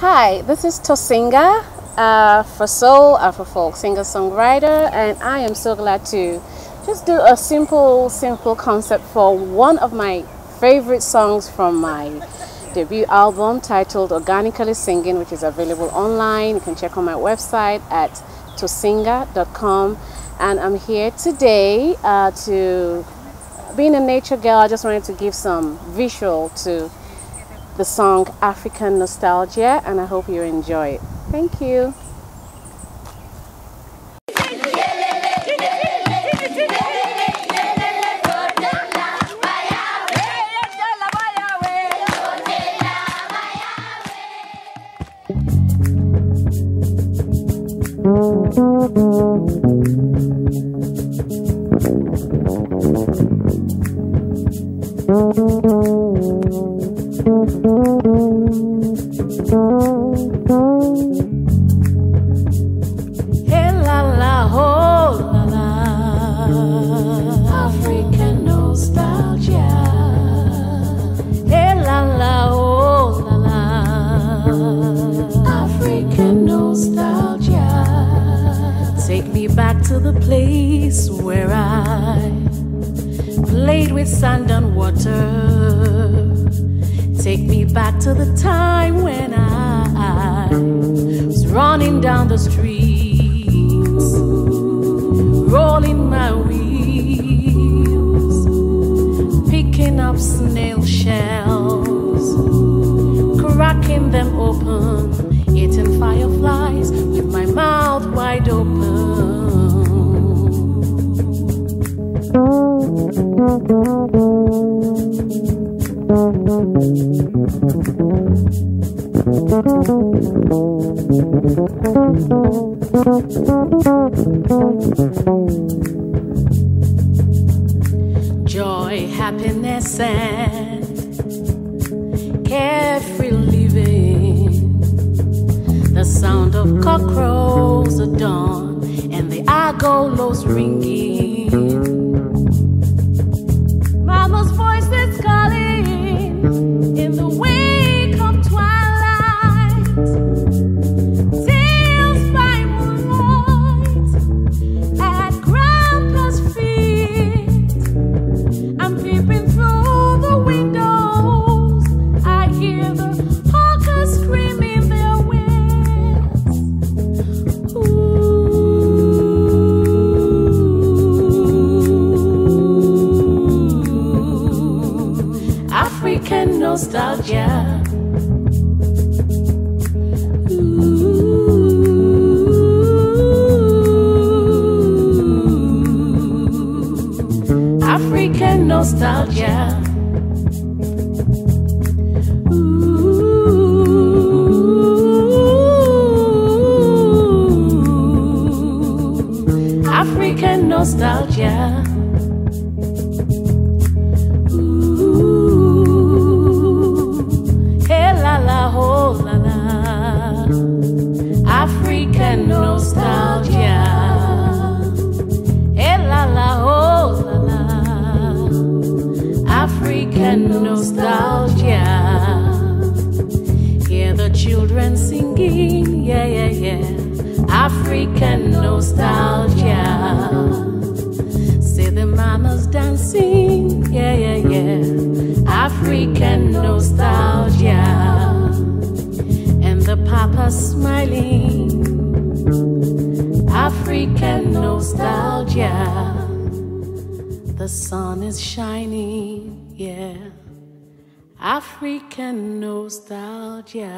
Hi, this is Tosinger uh, for soul Afro folk singer songwriter, and I am so glad to just do a simple, simple concept for one of my favorite songs from my debut album titled Organically Singing, which is available online. You can check on my website at tosinger.com. And I'm here today uh, to, being a nature girl, I just wanted to give some visual to the song African Nostalgia, and I hope you enjoy it. Thank you. Hey la where I played with sand and water Take me back to the time when I was running down the streets, rolling my wheels, picking up snail shells, cracking them open, eating fireflies with my mouth wide open. Joy, happiness, and carefree living. The sound of cockcrows at dawn and the agogos ringing. African nostalgia. Ooh, African nostalgia. Ooh, African nostalgia. African nostalgia. Hear the children singing, yeah, yeah, yeah. African nostalgia. See the mamas dancing, yeah, yeah, yeah. African nostalgia. And the papas smiling, African nostalgia. The sun is shining, yeah. African nostalgia.